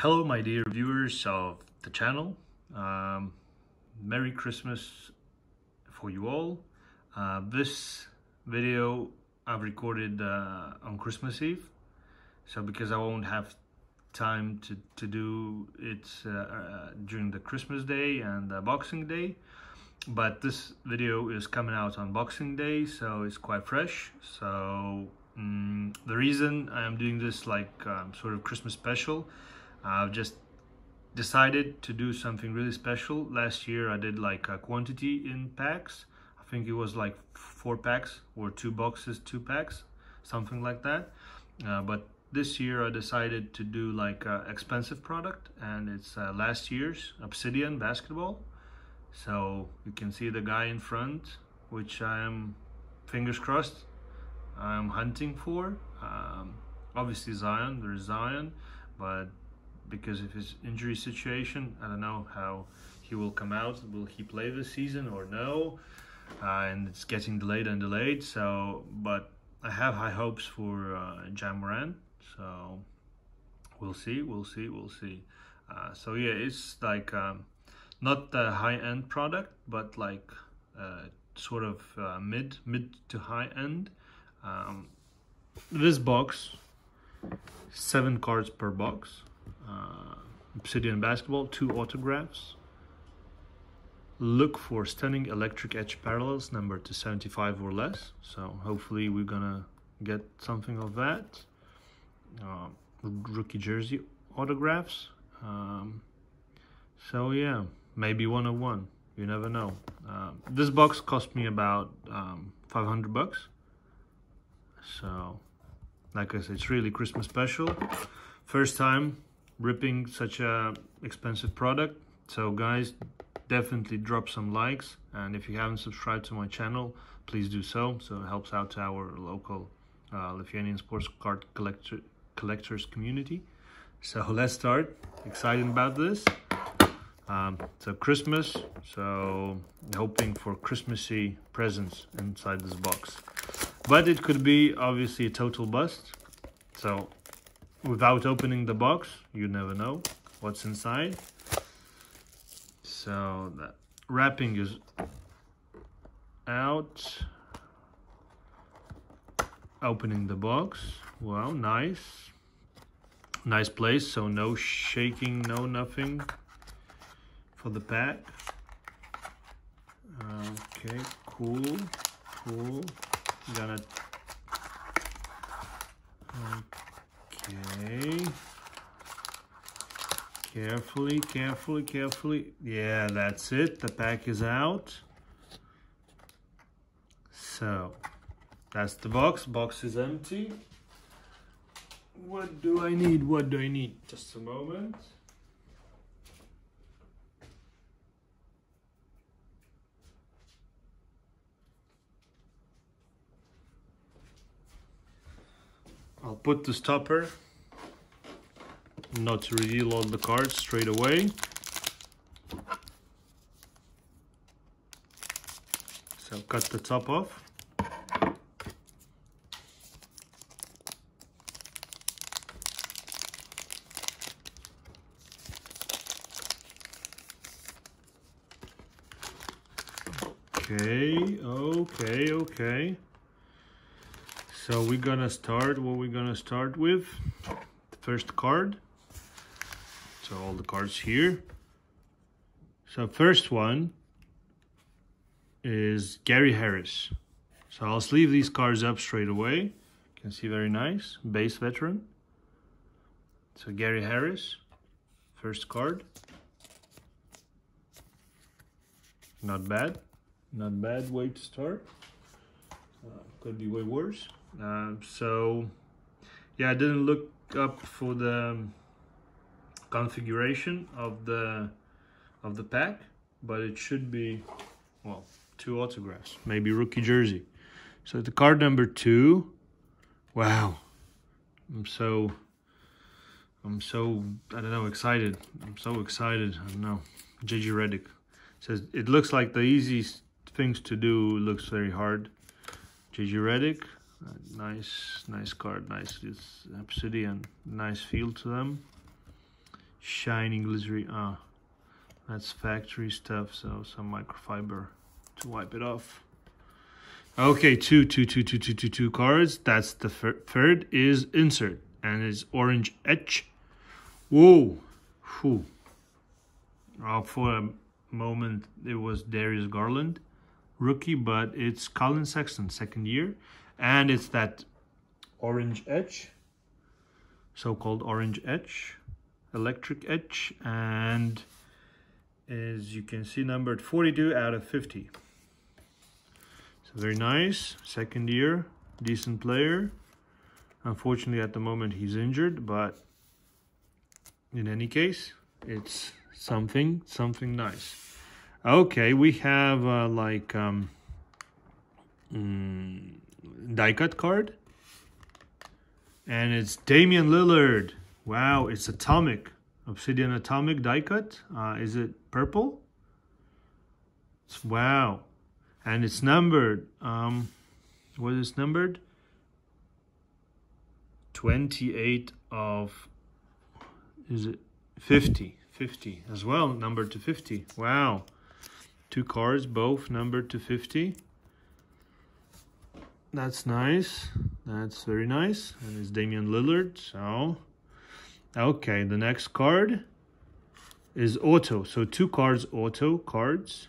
Hello, my dear viewers of the channel. Um, Merry Christmas for you all. Uh, this video I've recorded uh, on Christmas Eve. So because I won't have time to, to do it uh, uh during the Christmas day and Boxing Day. But this video is coming out on Boxing Day, so it's quite fresh. So um, the reason I'm doing this like um, sort of Christmas special I've just decided to do something really special. Last year I did like a quantity in packs. I think it was like four packs or two boxes, two packs, something like that. Uh, but this year I decided to do like a expensive product and it's uh, last year's Obsidian basketball. So you can see the guy in front, which I am, fingers crossed, I'm hunting for. Um, obviously Zion, there's Zion, but because of his injury situation. I don't know how he will come out. Will he play this season or no? Uh, and it's getting delayed and delayed. So, but I have high hopes for uh, Ja Morant. So we'll see, we'll see, we'll see. Uh, so yeah, it's like um, not the high-end product, but like uh, sort of uh, mid, mid to high end. Um, this box, seven cards per box uh, Obsidian Basketball, two autographs. Look for stunning electric edge parallels number to 75 or less. So hopefully we're gonna get something of that. Uh, rookie jersey autographs. Um, so yeah, maybe 101. You never know. Uh, this box cost me about um, 500 bucks. So, like I said, it's really Christmas special. First time ripping such a expensive product. So guys, definitely drop some likes. And if you haven't subscribed to my channel, please do so. So it helps out to our local uh, Lithuanian sports card collector, collectors community. So let's start. Excited about this. Um, so Christmas, so hoping for Christmassy presents inside this box. But it could be obviously a total bust. So without opening the box you never know what's inside. So the wrapping is out. Opening the box. Wow nice. Nice place so no shaking no nothing for the pack. Okay cool cool. Gonna Okay. Carefully, carefully, carefully. Yeah, that's it. The pack is out. So, that's the box. Box is empty. What do I need? What do I need? Just a moment. I'll put the stopper not to reveal all the cards straight away. So cut the top off. Okay, okay, okay. So we're gonna start, what we're gonna start with, the first card. So all the cards here. So first one is Gary Harris. So I'll sleeve these cards up straight away. You can see very nice, base veteran. So Gary Harris, first card. Not bad, not bad way to start. Uh, could be way worse. Um, so yeah, I didn't look up for the configuration of the of the pack, but it should be well two autographs, maybe rookie jersey. So the card number two, wow, I'm so I'm so I don't know excited. I'm so excited. I don't know. JJ Redick says it looks like the easiest things to do looks very hard. JJ Redick, uh, nice, nice card, nice. It's obsidian, nice feel to them. shining glycerin. Ah, that's factory stuff. So some microfiber to wipe it off. Okay, two, two, two, two, two, two, two cards. That's the third is insert and it's orange etch. Whoa, whew. Oh, for a moment it was Darius Garland, rookie, but it's Collin Sexton, second year, and it's that orange etch, so-called orange etch, electric etch, and as you can see, numbered 42 out of 50. So very nice, second year, decent player. Unfortunately, at the moment, he's injured, but in any case, it's something, something nice. Okay, we have uh, like um, mm, die cut card. And it's Damian Lillard. Wow, it's atomic. Obsidian atomic die cut. Uh, is it purple? It's, wow. And it's numbered. Um, what is numbered? 28 of, is it 50? 50 as well, numbered to 50. Wow. Two cards, both numbered to 50. That's nice. That's very nice. And it's Damian Lillard. So, okay, the next card is auto. So two cards, auto cards.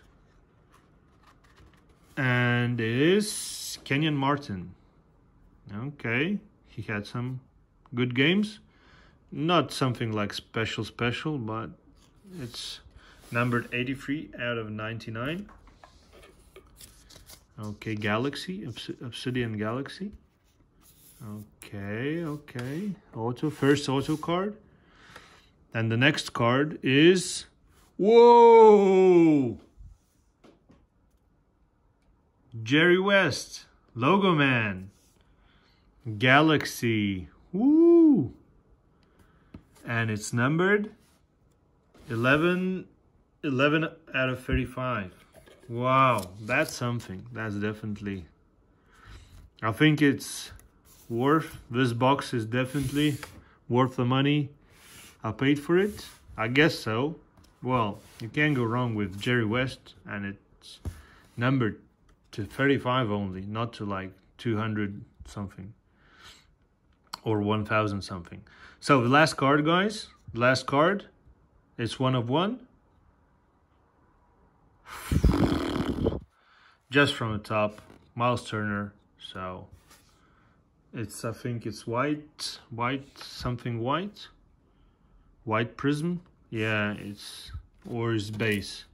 And it is Kenyon Martin. Okay, he had some good games. Not something like special special, but it's numbered 83 out of 99. Okay, Galaxy, Obsidian Galaxy. Okay, okay. Auto, first auto card. And the next card is... Whoa! Jerry West, Logo Man, Galaxy. Woo! And it's numbered 11, 11 out of 35. Wow, that's something. That's definitely... I think it's worth, this box is definitely worth the money I paid for it. I guess so. Well, you can't go wrong with Jerry West and it's numbered to 35 only, not to like 200 something or 1000 something. So the last card, guys, last card, it's one of one. Just from the top, Miles Turner. So it's, I think it's white, white, something white. White prism. Yeah, it's, or is base.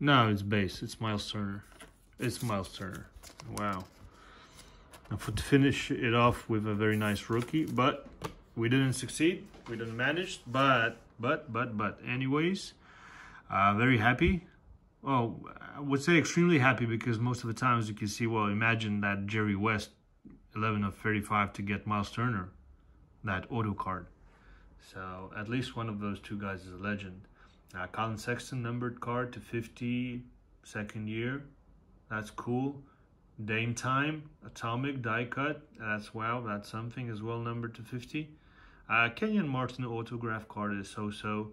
No, it's base. It's Miles Turner. It's Miles Turner. Wow. And for to finish it off with a very nice rookie, but we didn't succeed. We didn't manage, but, but, but, but, anyways, uh, very happy. Oh, I would say extremely happy because most of the times you can see, well, imagine that Jerry West, 11 of 35 to get Miles Turner, that auto card. So at least one of those two guys is a legend. Uh, Collin Sexton numbered card to 50, second year. That's cool. Dame Time, Atomic, Die Cut. That's wow, that's something as well, numbered to 50. Uh, Kenyon Martin autograph card is so-so.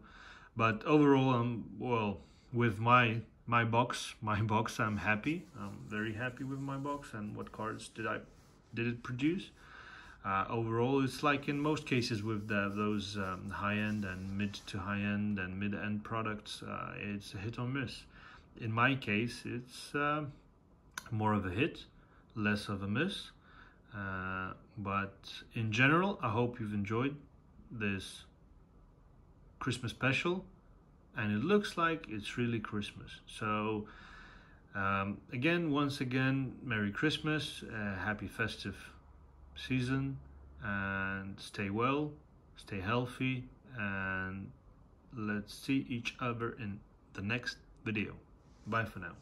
But overall, um, well, with my my box, my box, I'm happy. I'm very happy with my box and what cards did I did it produce. Uh, overall, it's like in most cases with the, those um, high-end and mid to high-end and mid-end products, uh, it's a hit or miss. In my case, it's uh, more of a hit, less of a miss. Uh, but in general, I hope you've enjoyed this Christmas special and it looks like it's really Christmas. So um, again, once again, Merry Christmas, uh, happy festive season and stay well, stay healthy and let's see each other in the next video. Bye for now.